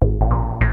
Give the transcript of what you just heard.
you